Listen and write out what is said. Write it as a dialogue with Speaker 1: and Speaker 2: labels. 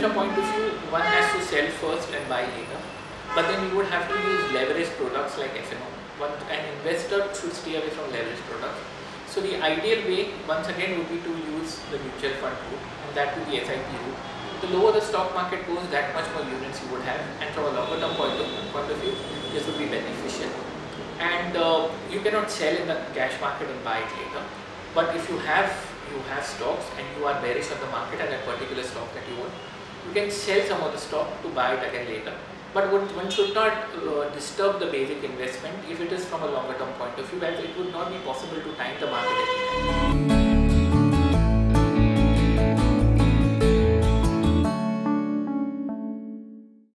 Speaker 1: term point of view, one has to sell first and buy later. But then you would have to use leverage products like F&O. One, an investor should stay away from leverage products. So the ideal way, once again, would be to use the mutual fund route and that would be SIP route. The lower the stock market goes, that much more units you would have and from a longer term point of, point of view, this would be beneficial. And uh, you cannot sell in the cash market and buy it later. But if you have you have stocks and you are bearish on the market and that particular stock you can sell some of the stock to buy it again later. But one should not uh, disturb the basic investment if it is from a longer term point of view as it would not be possible to time the market.